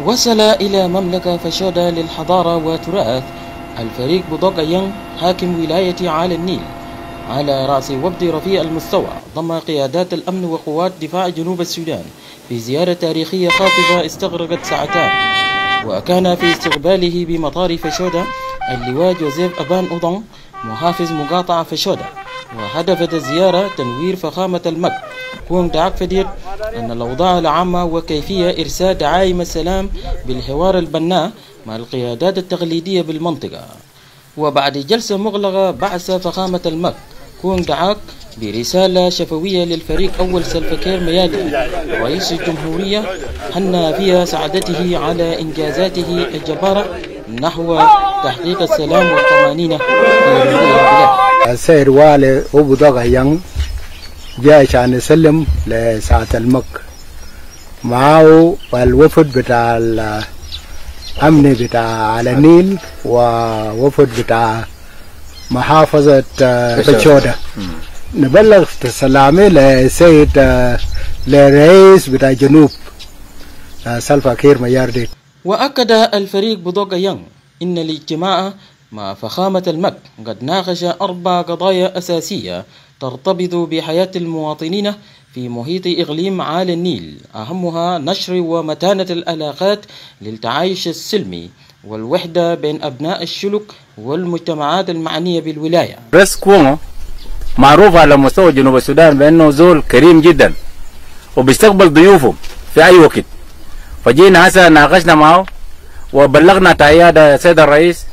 وصل إلى مملكة فشودة للحضارة وتراث الفريق بودوغيان حاكم ولاية عالي النيل على رأس وفد رفيع المستوى ضم قيادات الأمن وقوات دفاع جنوب السودان في زيارة تاريخية خاطفة استغرقت ساعتان. وكان في استقباله بمطار فشودة اللواء جوزيف أبان أوضون محافظ مقاطعة فشودة وهدفت الزيارة تنوير فخامة المك كون دعك فدير أن الأوضاع العامة وكيفية إرسال دعائم السلام بالحوار البناء مع القيادات التقليدية بالمنطقة. وبعد جلسة مغلقة بعث فخامة المك كون دعاك برسالة شفوية للفريق أول سلفكير ميادي رئيس الجمهورية حنى فيها سعادته على إنجازاته الجبارة نحو تحقيق السلام والطمأنينة في البلاد السيد والي أبو ضغيان جاء عشان يسلم لساعة المك معه الوفد بتاع الأمن بتاع على النيل ووفد بتاع محافظة بشودة نبلغ سلامي لسيد لرئيس بتاع جنوب سلفا كير مياردين وأكد الفريق بودوغا يانغ إن الإجتماع مع فخامة المك قد ناقش أربع قضايا أساسية ترتبط بحياة المواطنين في محيط إقليم عالي النيل أهمها نشر ومتانة العلاقات للتعايش السلمي والوحدة بين أبناء الشلك والمجتمعات المعنية بالولاية. ريس كومو معروف على مستوى جنوب السودان بأنه زول كريم جدا وبيستقبل ضيوفه في أي وقت. فجينا هسه ناقشنا معه وبلغنا تحيات السيد الرئيس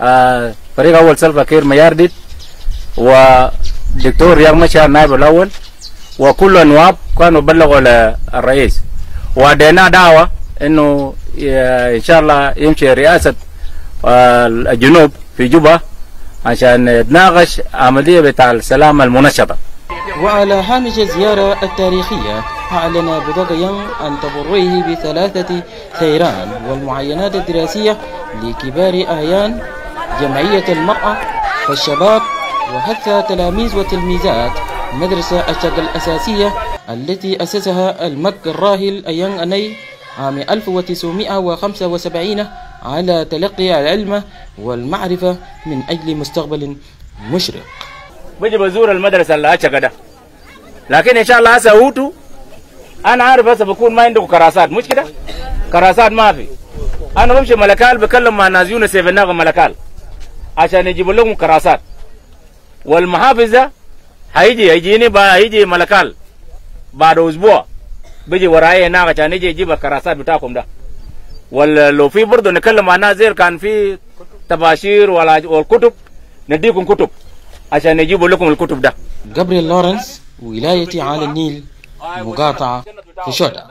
آه فريق أول سلفا كير ميارديد ودكتور رياض مشار النائب الأول وكل النواب كانوا بلغوا للرئيس. وأدينا دعوة إنه إن شاء الله يمشي رئاسة الجنوب في جوبا عشان يتناقش عملية بتاع السلام المنشطة. وعلى هامش الزيارة التاريخية أعلن بودغيان عن تبرعه بثلاثة ثيران والمعاينات الدراسية لكبار أعيان جمعية المرأة والشباب وحتى تلاميذ وتلميذات مدرسة الشق الأساسية التي أسسها المك الراهل أيان أني عام 1975 على تلقي العلم والمعرفة من أجل مستقبل مشرق. بجي بزور المدرسة اللي أشقى ده. لكن إن شاء الله هسه هوتو أنا عارف هسه بكون ما عندكم كراسات مش كده كراسات ما في أنا بمشي ملكال بكلم مع ناس يونس سيفناغ ملكال عشان يجيبوا لهم كراسات والمحافظ ده هيجي هيجيني هيجي ملكال بعد أسبوع بيجي وراي هناك عشان يجي يجيب الكراسات بتاعكم ده ولا لو في برضه نتكلم مع ناس زي كان في تباشير ولا والكتب نديكم كتب عشان يجيبوا لكم الكتب ده جابريل لورنس ولاية عالي النيل مقاطعة في شودا